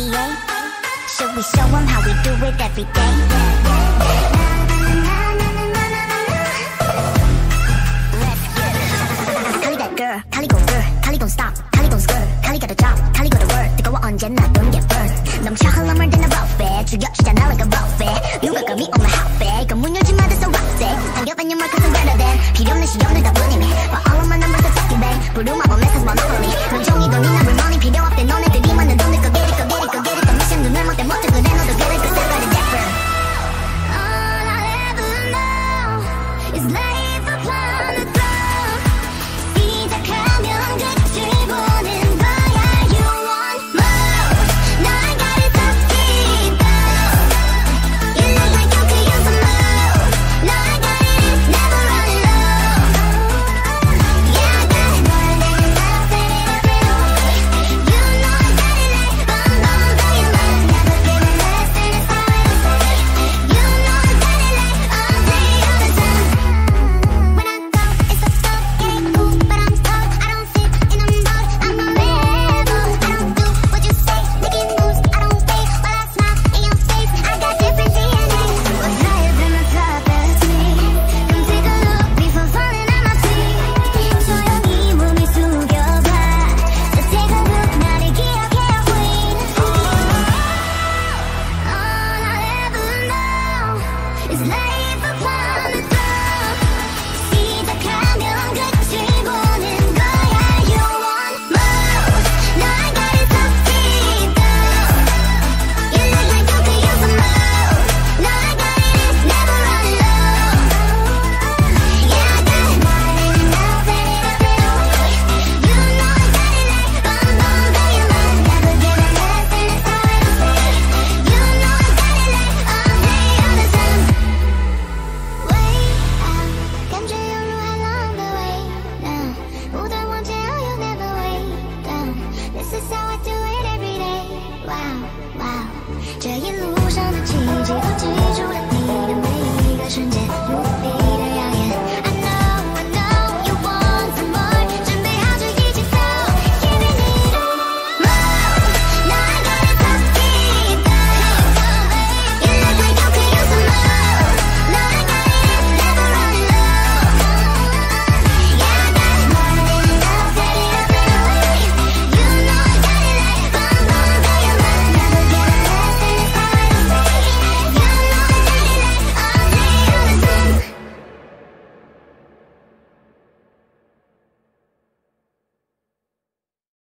NBA? Should we show them how we do it every day? Kali that girl, Kali go girl, Kali don't stop, Kali don't skirt, Kali got a job, Kali got a word. 뜨거워 언제나 don't get burned. 넘쳐 흘러물 드는 buffet, 죽여주잖아 like a buffet. You look at me on my hotbed, 그문 열지 마, that's a rock set. 당겨봐 your mark, 'cause I'm better than. 필요 없는 시험들 다